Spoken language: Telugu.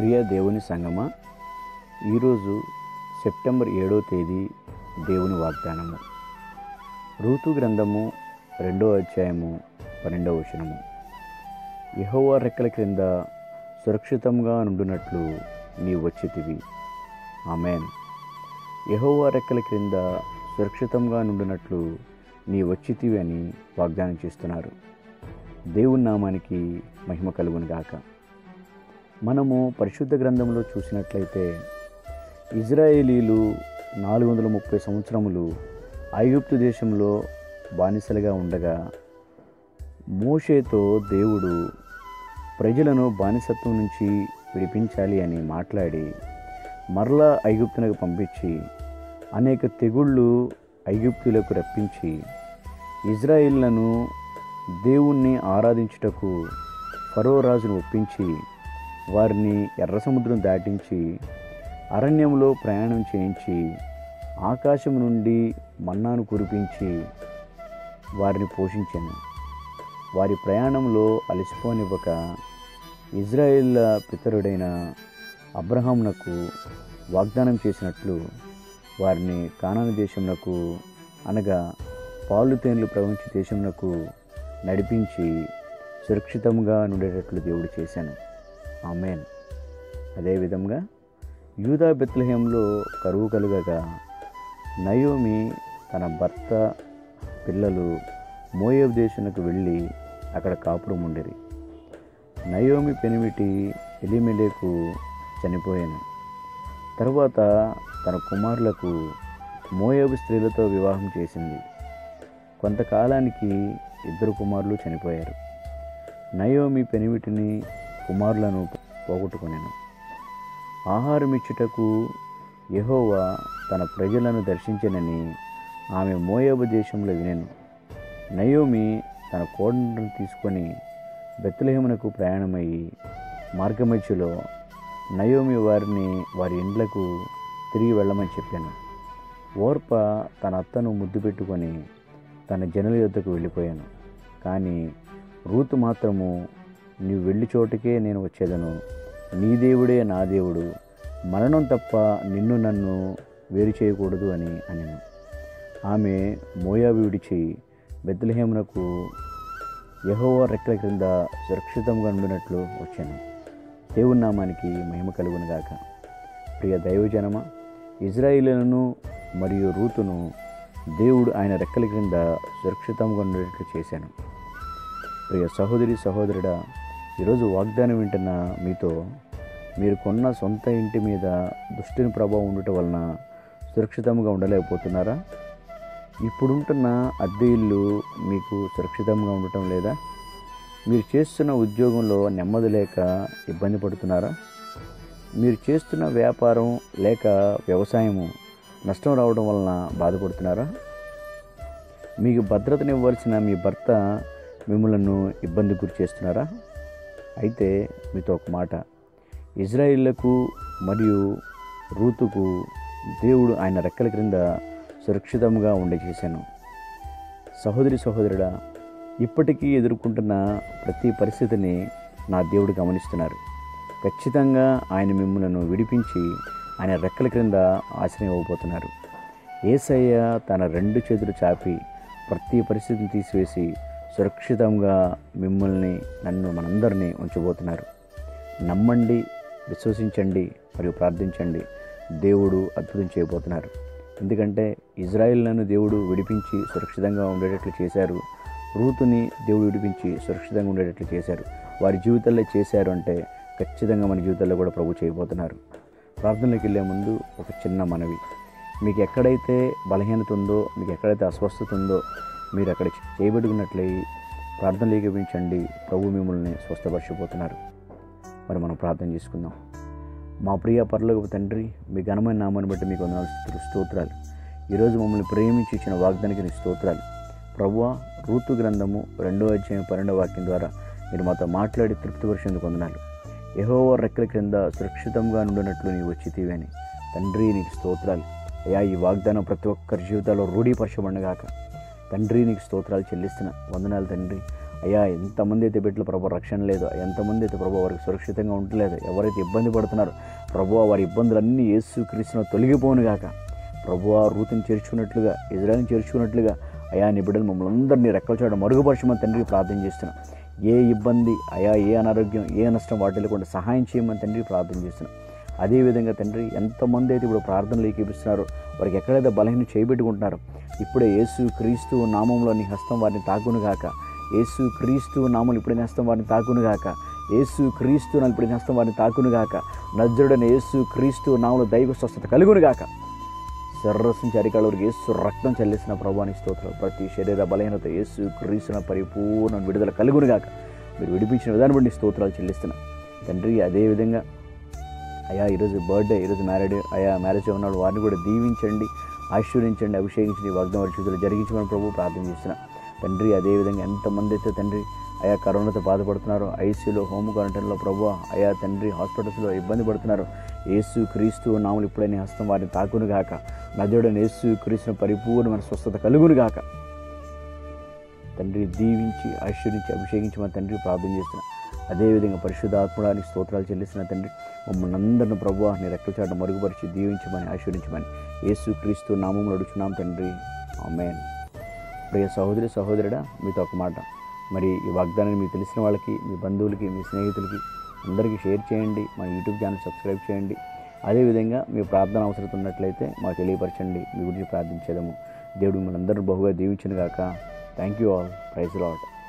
ప్రియ దేవుని సంగమ ఈరోజు సెప్టెంబర్ ఏడో తేదీ దేవుని వాగ్దానము. ఋతు గ్రంథము రెండో అధ్యాయము పన్నెండవ వచనము. యెహోవా రెక్కల క్రింద సురక్షితంగా నుండునట్లు నీ వచ్చితివి. ఆమెన్. యెహోవా రెక్కల క్రింద సురక్షితంగా నుండునట్లు నీ వచ్చితివి అని వాగ్దానం చేస్తున్నారు. దేవుని నామానికి మహిమ కలుగును గాక. మనము పరిశుద్ధ గ్రంథంలో చూసినట్లయితే ఇజ్రాయేలీలు నాలుగు వందల ముప్పై సంవత్సరములు ఐగుప్తు దేశంలో బానిసలుగా ఉండగా మోషేతో దేవుడు ప్రజలను బానిసత్వం నుంచి విడిపించాలి అని మాట్లాడి మరలా ఐగుప్తునకు పంపించి అనేక తెగుళ్ళు ఐగుప్తులకు రప్పించి ఇజ్రాయిళ్ళను దేవుణ్ణి ఆరాధించుటకు ఫరో రాజును ఒప్పించి వారిని ఎర్ర సముద్రం దాటించి అరణ్యంలో ప్రయాణం చేయించి ఆకాశం నుండి మన్నాను కురిపించి వారిని పోషించాను. వారి ప్రయాణంలో అలసిపోనివ్వక ఇజ్రాయిల్ల పితరుడైన అబ్రహాంనకు వాగ్దానం చేసినట్లు వారిని కానాను దేశంనకు అనగా పాలు తేన్లు ప్రవహించే దేశంనకు నడిపించి సురక్షితంగా నుండేటట్లు దేవుడు చేశాను. ఆమెన్. అదేవిధంగా యూదా బెత్లహేంలో కరువు కలుగగా నయోమి తన భర్త పిల్లలు మోయబ్ దేశంకు వెళ్ళి అక్కడ కాపురం ఉండిరి. నయోమి పెనిమిటి ఎలిమెలేకు చనిపోయాను. తర్వాత తన కుమారులకు మోయబు స్త్రీలతో వివాహం చేసింది. కొంతకాలానికి ఇద్దరు కుమారులు చనిపోయారు. నయోమి పెనిమిటిని కుమారులను పోగొట్టుకునేను. ఆహారం ఇచ్చుటకు యెహోవా తన ప్రజలను దర్శించనని ఆమె మోయాబు దేశంలో వినెను. నయోమి తన కోడను తీసుకొని బెత్తలహేమునకు ప్రయాణమయ్యి మార్గమధ్యలో నయోమి వారిని వారి ఇండ్లకు తిరిగి వెళ్ళమని చెప్పాను. ఓర్ప తన అత్తను ముద్దు పెట్టుకొని తన జనుల యొద్దకు వెళ్ళిపోయాను. కానీ రూతు మాత్రము నీవు వెళ్ళి చోటుకే నేను వచ్చేదను. నీ దేవుడే నా దేవుడు. మరణం తప్ప నిన్ను నన్ను వేరు చేయకూడదు అని అనెను. ఆమె మోయాబి విడిచి బెత్లహేమునకు యహోవ రెక్కల క్రింద సురక్షితంగా ఉండినట్లు వచ్చాను. దేవుని నామానికి మహిమ కలుగునుగాక ప్రియ దైవజనమ ఇజ్రాయిలను మరియు రూతును దేవుడు ఆయన రెక్కల క్రింద సురక్షితంగా ఉండేట్లు చేశాను. ప్రియ సహోదరి సహోదరుడా ఈరోజు వాగ్దానం వింటున్న మీతో మీరు కొన్న సొంత ఇంటి మీద దుష్టిని ప్రభావం ఉండటం వలన సురక్షితంగా ఉండలేకపోతున్నారా? ఇప్పుడుంటున్న అద్దె ఇల్లు మీకు సురక్షితంగా ఉండటం లేదా? మీరు చేస్తున్న ఉద్యోగంలో నెమ్మది లేక ఇబ్బంది పడుతున్నారా? మీరు చేస్తున్న వ్యాపారం లేక వ్యవసాయము నష్టం రావడం వలన బాధపడుతున్నారా? మీకు భద్రతనివ్వాల్సిన మీ భర్త మిమ్మలను ఇబ్బంది గురి చేస్తున్నారా? అయితే మీతో ఒక మాట. ఇజ్రాయిళ్ళకు మరియు రూతుకు దేవుడు ఆయన రెక్కల క్రింద సురక్షితంగా ఉండే చేశాను సహోదరి సహోదరుడా ఇప్పటికీ ఎదుర్కొంటున్న ప్రతి పరిస్థితిని నా దేవుడు గమనిస్తున్నారు. ఖచ్చితంగా ఆయన మిమ్మలను విడిపించి ఆయన రెక్కల క్రింద ఆశ్రయం ఇవ్వబోతున్నారు ఏసయ్య తన రెండు చేతులు చాపి ప్రతి పరిస్థితిని తీసివేసి సురక్షితంగా మిమ్మల్ని నన్ను మనందరినీ ఉంచబోతున్నారు. నమ్మండి విశ్వసించండి మరియు ప్రార్థించండి. దేవుడు అద్భుతం చేయబోతున్నారు. ఎందుకంటే ఇజ్రాయిల్లను దేవుడు విడిపించి సురక్షితంగా ఉండేటట్లు చేశారు. రూతుని దేవుడు విడిపించి సురక్షితంగా ఉండేటట్లు చేశారు. వారి జీవితాల్లో చేశారు అంటే ఖచ్చితంగా మన జీవితాల్లో కూడా ప్రభు చేయబోతున్నారు. ప్రార్థనలోకి వెళ్ళే ముందు ఒక చిన్న మనవి. మీకు ఎక్కడైతే బలహీనత ఉందో మీకు ఎక్కడైతే అస్వస్థత ఉందో మీరు అక్కడ చేయబెట్టుకున్నట్లయి ప్రార్థనలు ఏకపించండి ప్రభు మిమ్మల్ని స్వస్థపరచిపోతున్నారు మరి మనం ప్రార్థన చేసుకుందాం. మా ప్రియ పరలోక తండ్రి మీ ఘనమైన నామాన్ని బట్టి మీకు వందనాలు స్తోత్రాలు. ఈరోజు మమ్మల్ని ప్రేమించి ఇచ్చిన వాగ్దానికి నీ స్తోత్రాలు. ప్రభువ ఋతు గ్రంథము రెండో అధ్యాయం పన్నెండో వాక్యం ద్వారా మీరు మాతో మాట్లాడి తృప్తిపరిచేందుకు వందనాలు. యెహోవా రెక్కల క్రింద సురక్షితంగా నుండినట్లు నీవు వచ్చితీవి అని తండ్రి నీకు స్తోత్రాలు. అయ్యా ఈ వాగ్దానం ప్రతి ఒక్కరి జీవితాల్లో రూఢీపరచబడినగాక. తండ్రి నీకు స్తోత్రాలు చెల్లిస్తున్నా. వందనాలు తండ్రి. అయ్యా ఎంతమంది అయితే బిడ్డలు ప్రభు రక్షణ లేదు ఎంతమంది అయితే ప్రభు వారికి సురక్షితంగా ఉండలేదు ఎవరైతే ఇబ్బంది పడుతున్నారో ప్రభు వారి ఇబ్బందులన్నీ యేసు క్రీస్తున తొలగిపోను గాక. ప్రభు ఆ రూతిని చేర్చుకున్నట్లుగా ఇజ్రాయల్ని చేర్చుకున్నట్లుగా అయా నీ బిడ్డలు మమ్మల్ని అందరినీ రెక్కల చూడడం మరుగుపరచమని తండ్రికి ప్రార్థన చేస్తున్నాం. ఏ ఇబ్బంది అయా ఏ అనారోగ్యం ఏ నష్టం వాటిల్లకుండా సహాయం చేయమని తండ్రికి ప్రార్థన చేస్తున్నాం. అదేవిధంగా తండ్రి ఎంతమంది అయితే ఇప్పుడు ప్రార్థనలు ఏకీపిస్తున్నారో వారికి ఎక్కడైతే బలహీన చేయబెట్టుకుంటున్నారో ఇప్పుడే యేసు క్రీస్తు నామంలో నీ హస్తం వారిని తాకునుగాక యేసు క్రీస్తు నామలు ఇప్పుడు నీ హస్తం వారిని తాకునుగాక యేసు క్రీస్తు నామం ఇప్పుడు హస్తం వారిని తాకునుగాక నజ్జరుడైన యేసు క్రీస్తు నామంలో దైవ స్వస్థత కలుగునుగాక శర్రస్సు నుంచి అరికాళ్ళ వరకు యేసు రక్తం చెల్లిసిన ప్రభాని స్తోత్రం ప్రతి శరీర బలహీనత యేసు క్రీస్తున పరిపూర్ణ విడుదల కలుగునుగాక మీరు విడిపించిన విధానం బట్టి స్తోత్రాలు చెల్లిస్తున్నాను తండ్రి అదేవిధంగా అయా ఈరోజు బర్త్డే ఈరోజు మ్యారేడ్ అయా మ్యారేజ్ ఉన్నాడు వారిని కూడా దీవించండి ఆశీర్వించండి అభిషేకించండి వాగ్దాన పరిస్థితులు జరిగించమని ప్రభు ప్రార్థన చేసిన తండ్రి అదేవిధంగా ఎంతమంది అయితే తండ్రి అయా కరోనాతో బాధపడుతున్నారు ఐసీయూలో హోమ్ క్వారంటైన్లో ప్రభు అయా తండ్రి హాస్పిటల్స్లో ఇబ్బంది పడుతున్నారు. ఏసు క్రీస్తు నాములు ఇప్పుడైనా హస్తం వారిని తాకును గాక. నదుడని ఏసు క్రీస్తుని పరిపూర్ణమైన స్వస్థత కలుగును గాక. తండ్రి దీవించి ఆశీర్వించి అభిషేకించమని తండ్రి ప్రార్థన చేస్తున్నాను అదేవిధంగా పరిశుద్ధాత్మడానికి స్తోత్రాలు చెల్లిస్తున్న తండ్రి మమ్మల్ని అందరిని ప్రభు నీ రెక్కల మరుగుపరిచి దీవించమని ఆశీర్వించమని యేసు క్రీస్తు నామంలో అడుగుచున్నాం తండ్రి. ఆమెన్. ప్రియ సహోదరి సహోదరుడా మీతో ఒక మాట. మరి ఈ వాగ్దానాన్ని మీకు తెలిసిన వాళ్ళకి మీ బంధువులకి మీ స్నేహితులకి అందరికీ షేర్ చేయండి మా యూట్యూబ్ ఛానల్ సబ్స్క్రైబ్ చేయండి. అదేవిధంగా మీ ప్రార్థన అవసరం ఉన్నట్లయితే మాకు తెలియపరచండి. మీ గురించి ప్రార్థించేదము. దేవుడు మిమ్మల్ని అందరూ బహుగా దీవించిన గాక. Thank you all praise lord